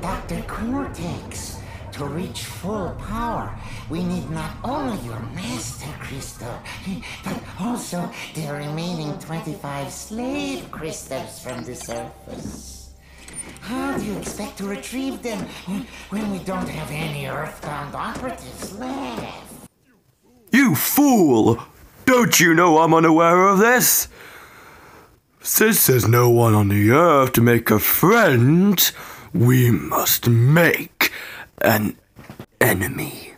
Dr. Cortex. To reach full power, we need not only your master crystal, but also the remaining 25 slave crystals from the surface. How do you expect to retrieve them when we don't have any earthbound operatives left? You fool! Don't you know I'm unaware of this? Since there's no one on the earth to make a friend, we must make an enemy.